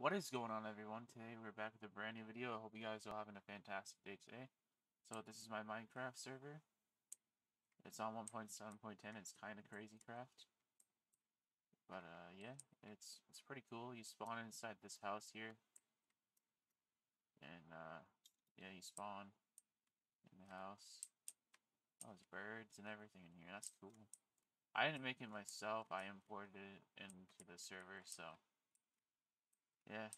What is going on everyone? Today we're back with a brand new video. I hope you guys are having a fantastic day today. So this is my Minecraft server. It's on 1.7.10. It's kind of crazy craft. But uh yeah, it's it's pretty cool. You spawn inside this house here. And uh yeah, you spawn in the house. Oh, there's birds and everything in here. That's cool. I didn't make it myself. I imported it into the server, so yeah,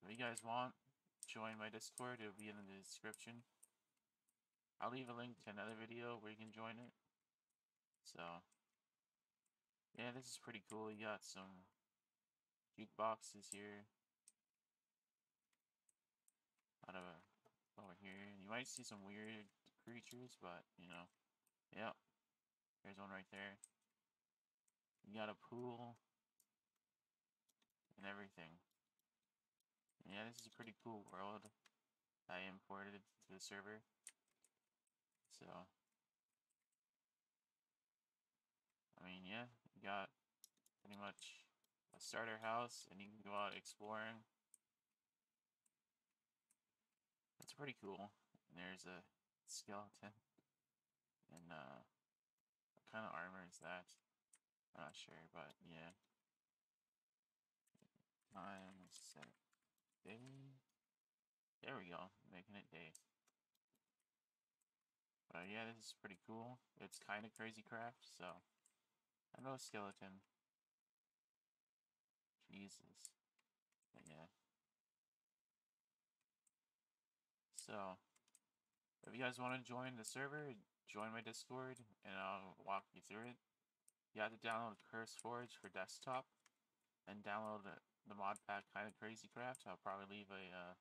if you guys want, join my Discord. It'll be in the description. I'll leave a link to another video where you can join it. So, yeah, this is pretty cool. You got some jukeboxes here. Out of over here. You might see some weird creatures, but you know, yeah. There's one right there. You got a pool and everything. This is a pretty cool world I imported to the server. So, I mean, yeah, you got pretty much a starter house and you can go out exploring. That's pretty cool. And there's a skeleton. And, uh, what kind of armor is that? I'm not sure, but yeah. Day. There we go, making it day. But yeah, this is pretty cool. It's kind of crazy craft, so I know skeleton. Jesus. But yeah. So, if you guys want to join the server, join my Discord, and I'll walk you through it. You have to download Curse Forge for desktop, and download the mod pack kind of crazy craft. I'll probably leave a uh,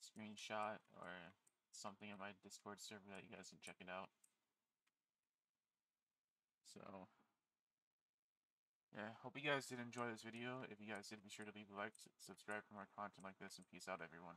screenshot or something in my Discord server that you guys can check it out. So, yeah, hope you guys did enjoy this video. If you guys did, be sure to leave a like, subscribe for more content like this, and peace out, everyone.